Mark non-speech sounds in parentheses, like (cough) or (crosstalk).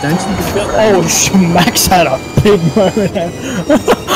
Thanks for the Oh, (laughs) Max had a big moment. (laughs)